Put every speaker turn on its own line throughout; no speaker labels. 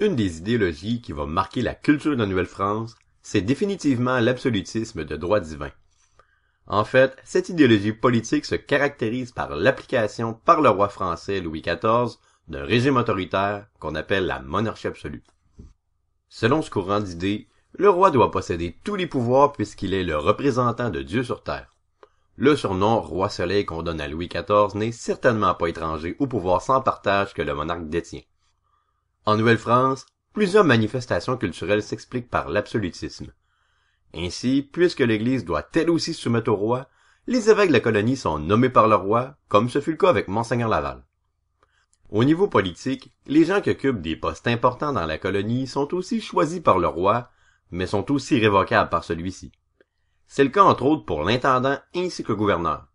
Une des idéologies qui va marquer la culture de Nouvelle-France, c'est définitivement l'absolutisme de droit divin. En fait, cette idéologie politique se caractérise par l'application par le roi français Louis XIV d'un régime autoritaire qu'on appelle la monarchie absolue. Selon ce courant d'idées, le roi doit posséder tous les pouvoirs puisqu'il est le représentant de Dieu sur terre. Le surnom roi soleil qu'on donne à Louis XIV n'est certainement pas étranger au pouvoir sans partage que le monarque détient. En Nouvelle-France, plusieurs manifestations culturelles s'expliquent par l'absolutisme. Ainsi, puisque l'Église doit elle aussi se soumettre au roi, les évêques de la colonie sont nommés par le roi, comme ce fut le cas avec Monseigneur Laval. Au niveau politique, les gens qui occupent des postes importants dans la colonie sont aussi choisis par le roi, mais sont aussi révocables par celui-ci. C'est le cas entre autres pour l'intendant ainsi que le gouverneur.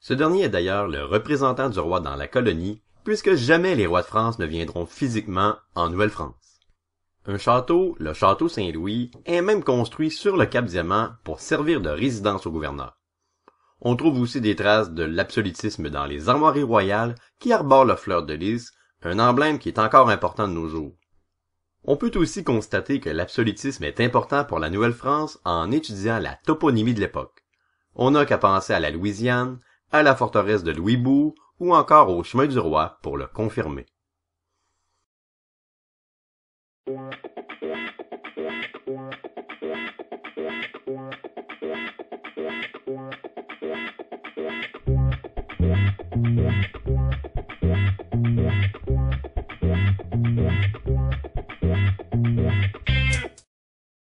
Ce dernier est d'ailleurs le représentant du roi dans la colonie puisque jamais les rois de France ne viendront physiquement en Nouvelle-France. Un château, le château Saint-Louis, est même construit sur le Cap Diamant pour servir de résidence au gouverneur. On trouve aussi des traces de l'absolutisme dans les armoiries royales qui arborent la fleur de lys, un emblème qui est encore important de nos jours. On peut aussi constater que l'absolutisme est important pour la Nouvelle-France en étudiant la toponymie de l'époque. On n'a qu'à penser à la Louisiane, à la forteresse de Louisbourg ou encore au chemin du roi pour le confirmer.